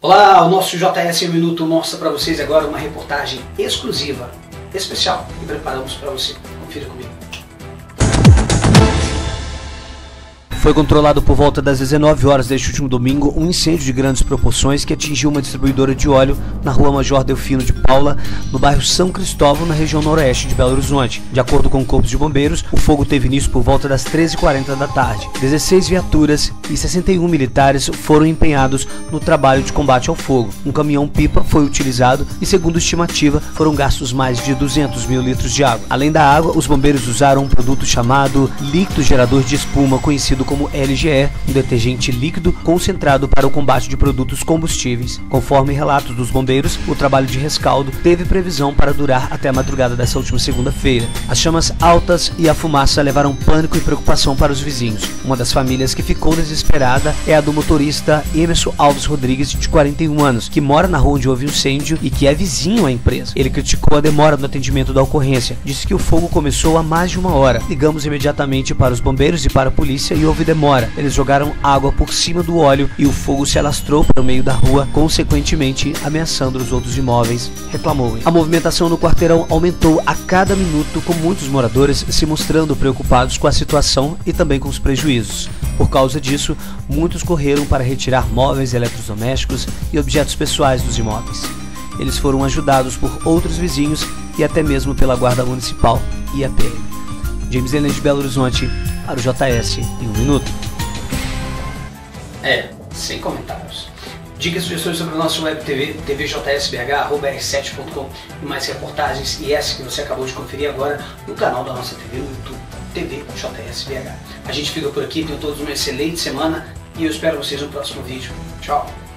Olá, o nosso JS em Minuto mostra para vocês agora uma reportagem exclusiva, especial, que preparamos para você. Confira comigo. Foi controlado por volta das 19 horas deste último domingo um incêndio de grandes proporções que atingiu uma distribuidora de óleo na rua Major Delfino de Paula, no bairro São Cristóvão, na região noroeste de Belo Horizonte. De acordo com o Corpo de Bombeiros, o fogo teve início por volta das 13h40 da tarde. 16 viaturas e 61 militares foram empenhados no trabalho de combate ao fogo. Um caminhão-pipa foi utilizado e, segundo estimativa, foram gastos mais de 200 mil litros de água. Além da água, os bombeiros usaram um produto chamado líquido gerador de espuma, conhecido como LGE, um detergente líquido concentrado para o combate de produtos combustíveis. Conforme relatos dos bombeiros, o trabalho de rescaldo teve previsão para durar até a madrugada dessa última segunda-feira. As chamas altas e a fumaça levaram pânico e preocupação para os vizinhos. Uma das famílias que ficou desesperada é a do motorista Emerson Alves Rodrigues, de 41 anos, que mora na rua onde houve o incêndio e que é vizinho à empresa. Ele criticou a demora no atendimento da ocorrência. Disse que o fogo começou há mais de uma hora. Ligamos imediatamente para os bombeiros e para a polícia e houve demora. Eles jogaram água por cima do óleo e o fogo se alastrou para o meio da rua, consequentemente ameaçando os outros imóveis, reclamou. A movimentação no quarteirão aumentou a cada minuto, com muitos moradores se mostrando preocupados com a situação e também com os prejuízos. Por causa disso, muitos correram para retirar móveis eletrodomésticos e objetos pessoais dos imóveis. Eles foram ajudados por outros vizinhos e até mesmo pela Guarda Municipal e a PM. James Helena de Belo Horizonte, para o JS em um minuto. É, sem comentários. Dicas e sugestões sobre o nosso web TV, tvjsbh.r7.com e mais reportagens e essa que você acabou de conferir agora no canal da nossa TV no YouTube, TV JSBH. A gente fica por aqui, tenham todos uma excelente semana e eu espero vocês no próximo vídeo. Tchau!